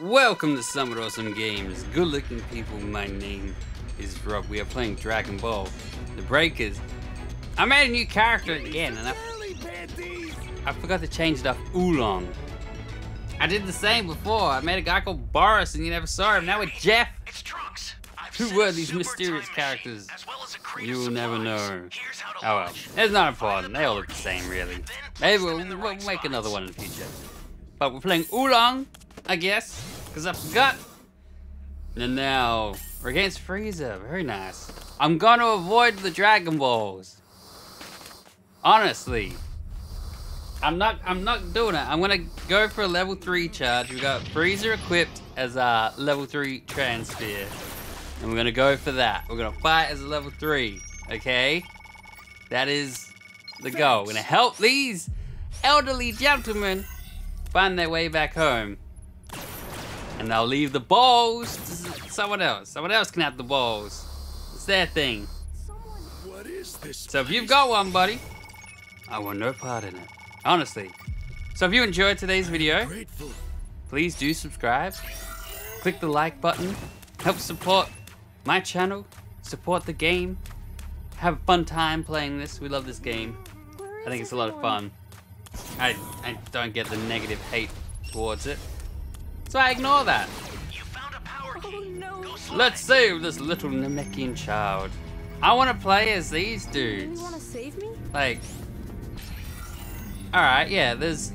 Welcome to Somewhat Awesome Games. Good looking people, my name is Rob. We are playing Dragon Ball. The Breakers. I made a new character again and I, I forgot to change it up Oolong. I did the same before. I made a guy called Boris and you never saw him. Now with Jeff. It's Trunks. Who were these mysterious characters? well You will never know. Oh well, it's not important. They all look the same, really. Maybe we'll, we'll make another one in the future. But we're playing Oolong, I guess, because I forgot. And now we're against Frieza. Very nice. I'm gonna avoid the Dragon Balls. Honestly, I'm not. I'm not doing it. I'm gonna go for a level three charge. We got Frieza equipped as a level three transfer, and we're gonna go for that. We're gonna fight as a level three. Okay, that is the goal. We're gonna help these elderly gentlemen find their way back home, and they'll leave the balls to someone else. Someone else can have the balls. It's their thing. What is this? So if you've got one, buddy, I want no part in it. Honestly. So if you enjoyed today's video, please do subscribe. Click the like button. Help support my channel. Support the game. Have a fun time playing this. We love this game. I think it's a lot of fun. I, I don't get the negative hate towards it. So I ignore that. You found a power key. Oh no. Let's save this little Namekian child. I want to play as these You dudes. want to save me? Like, alright, yeah, there's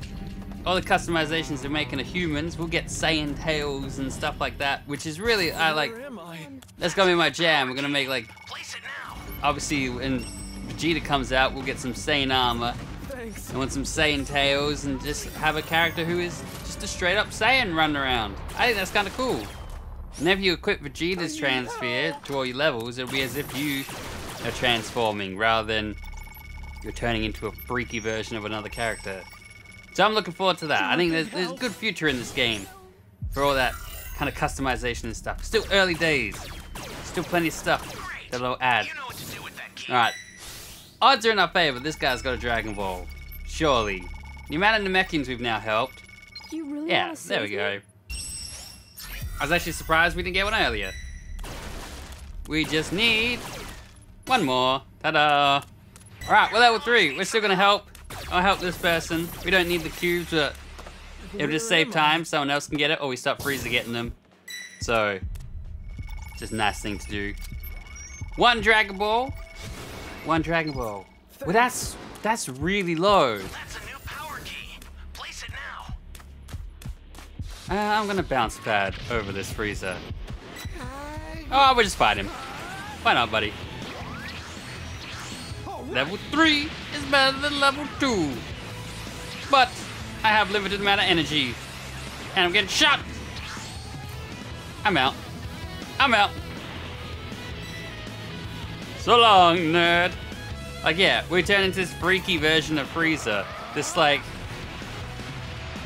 all the customizations they're making of humans. We'll get Saiyan tails and stuff like that, which is really, I like, I? that's gonna be my jam. We're gonna make, like, Place it now. obviously, when Vegeta comes out, we'll get some Saiyan armor. Thanks. I want some Saiyan tails and just have a character who is just a straight up Saiyan running around. I think that's kind of cool. Whenever you equip Vegeta's oh, transfer to all your levels, it'll be as if you are transforming rather than you're turning into a freaky version of another character. So I'm looking forward to that. I think there's, there's a good future in this game for all that kind of customization and stuff. Still early days. Still plenty of stuff Great. that they'll add. You know what to do with that key. Alright. Odds are in our favor. This guy's got a Dragon Ball. Surely. The amount of Namekians we've now helped. You really Yeah, want to save there we me? go. I was actually surprised we didn't get one earlier. We just need one more. Ta-da! Alright, we're level three. We're still gonna help. I'll help this person. We don't need the cubes, but it'll just save time. Someone else can get it, or we stop Frieza getting them. So, just a nice thing to do. One Dragon Ball. One Dragon Ball. Well, that's that's really low. That's a new power key. Place it now. Uh, I'm gonna bounce pad over this Frieza. Oh, we'll just fight him. Why not, buddy? Level 3 is better than level 2. But I have limited amount of energy. And I'm getting shot. I'm out. I'm out. So long, nerd. Like, yeah, we turn into this freaky version of Frieza. This, like,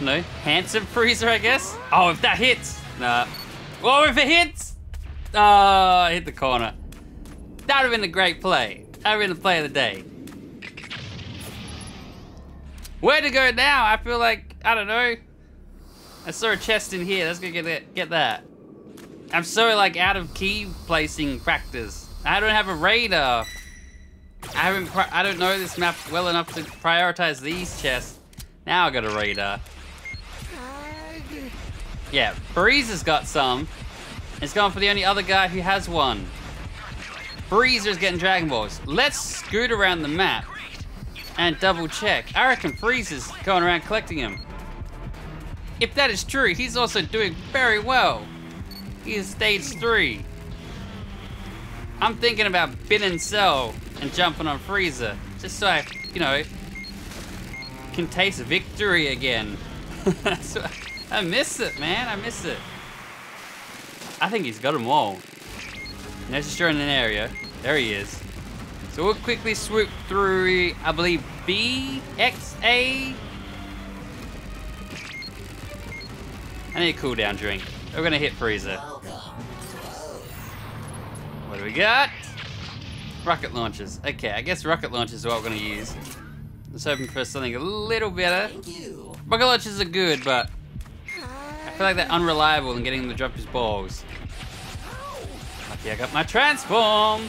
no, handsome Frieza, I guess. Oh, if that hits. Nah. Oh, if it hits. Oh, I hit the corner. That would have been a great play. That would have been the play of the day. Where to go now? I feel like, I don't know. I saw a chest in here. Let's go get that. Get that. I'm so like out of key placing practice. I don't have a radar. I haven't. I don't know this map well enough to prioritize these chests. Now I got a radar. Uh. Yeah, Frieza's got some. It's gone for the only other guy who has one. Frieza's getting Dragon Balls. Let's scoot around the map and double check. I reckon Frieza's going around collecting them. If that is true, he's also doing very well. He is stage three. I'm thinking about bin and sell and jumping on Frieza, just so I, you know, can taste victory again. So, I miss it, man. I miss it. I think he's got them all. There's destroying an area. There he is. So we'll quickly swoop through, I believe, B, X, A. I need a cooldown drink. We're gonna hit Frieza. What do we got? Rocket launchers. Okay, I guess rocket launchers are what we're gonna use. Let's hoping for something a little better. Rocket launchers are good, but I feel like they're unreliable in getting him to drop his balls. Lucky I got my transform.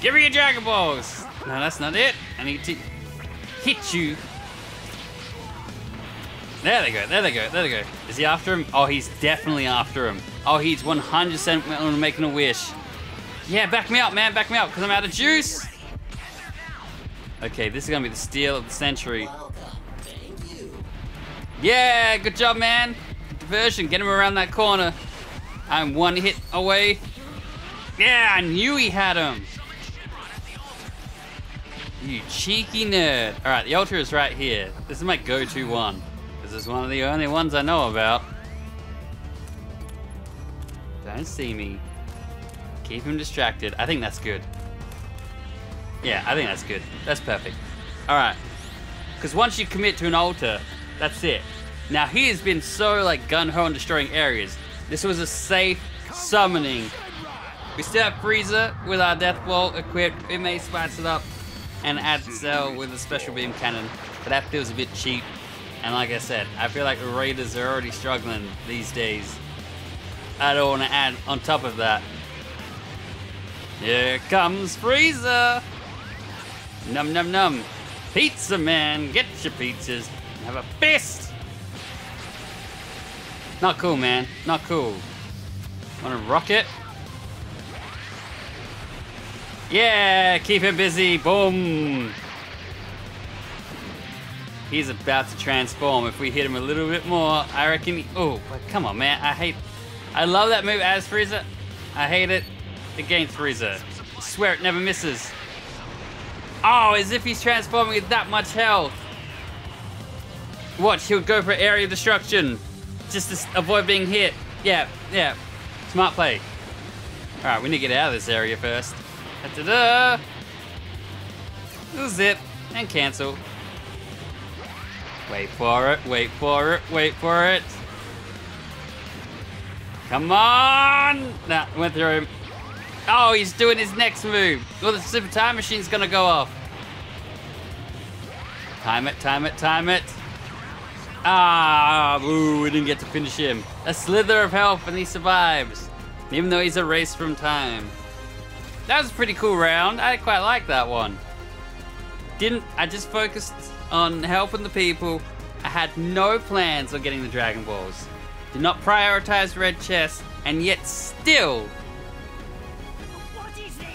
Give me your Dragon Balls. No, that's not it. I need to hit you. There they go, there they go, there they go. Is he after him? Oh, he's definitely after him. Oh, he's 100% making a wish. Yeah, back me up, man, back me up, because I'm out of juice. Okay, this is gonna be the steal of the century. Yeah, good job, man. Diversion, get him around that corner. I'm one hit away. Yeah, I knew he had him. You cheeky nerd. All right, the altar is right here. This is my go-to one. This is one of the only ones I know about. Don't see me. Keep him distracted. I think that's good. Yeah, I think that's good. That's perfect. All right. Because once you commit to an altar, that's it. Now he has been so like gun-ho and destroying areas. This was a safe summoning. We still have Frieza with our Death Ball equipped. We may spice it up and add Cell with a special beam cannon, but that feels a bit cheap. And like I said, I feel like Raiders are already struggling these days. I don't want to add on top of that. Here comes Frieza! Num num num. Pizza man, get your pizzas. and Have a fist! Not cool, man. Not cool. Wanna rock it? Yeah, keep him busy. Boom. He's about to transform. If we hit him a little bit more, I reckon. He, oh, come on, man. I hate. I love that move as Frieza. I hate it against Frieza. Swear it never misses. Oh, as if he's transforming with that much health. Watch, he'll go for area destruction. Just to avoid being hit. Yeah, yeah. Smart play. Alright, we need to get out of this area first. Da-da-da. Zip. And cancel. Wait for it, wait for it, wait for it. Come on! Nah, went through him. Oh, he's doing his next move. Well, the super time machine's gonna go off. Time it, time it, time it. Ah, ooh, we didn't get to finish him. A slither of health and he survives. Even though he's erased from time. That was a pretty cool round. I quite like that one. Didn't, I just focused on helping the people. I had no plans on getting the Dragon Balls. Did not prioritize Red Chest, and yet still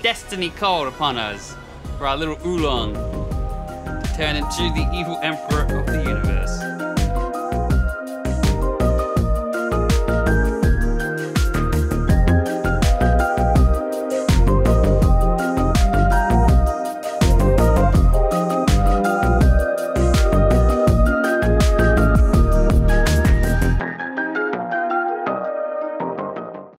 destiny called upon us for our little oolong to turn into the evil emperor of the